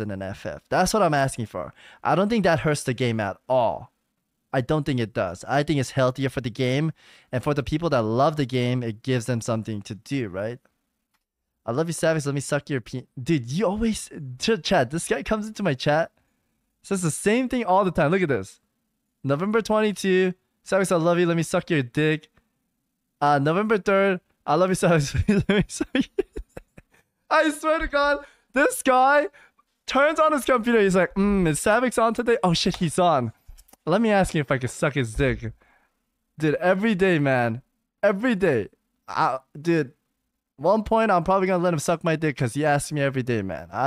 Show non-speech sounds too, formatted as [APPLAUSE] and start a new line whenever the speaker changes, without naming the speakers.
in an FF. That's what I'm asking for. I don't think that hurts the game at all. I don't think it does. I think it's healthier for the game, and for the people that love the game, it gives them something to do, right? I love you, Savix. Let me suck your pe- dude. You always chat. This guy comes into my chat, says the same thing all the time. Look at this. November 22, Savix, I love you. Let me suck your dick. Uh, November 3rd, I love you, Savix. [LAUGHS] Let me suck your- [LAUGHS] I swear to God, this guy turns on his computer. He's like, mm, is Savix on today? Oh shit, he's on. Let me ask him if I can suck his dick. Dude, every day, man. Every day. I, dude, one point, I'm probably gonna let him suck my dick because he asks me every day, man. I